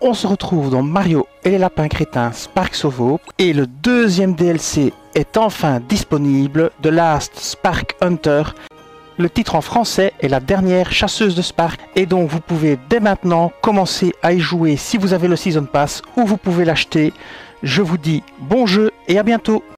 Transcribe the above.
on se retrouve dans Mario et les lapins crétins Spark Sovo et le deuxième DLC est enfin disponible, The Last Spark Hunter. Le titre en français est La dernière chasseuse de Spark et donc vous pouvez dès maintenant commencer à y jouer si vous avez le Season Pass ou vous pouvez l'acheter. Je vous dis bon jeu et à bientôt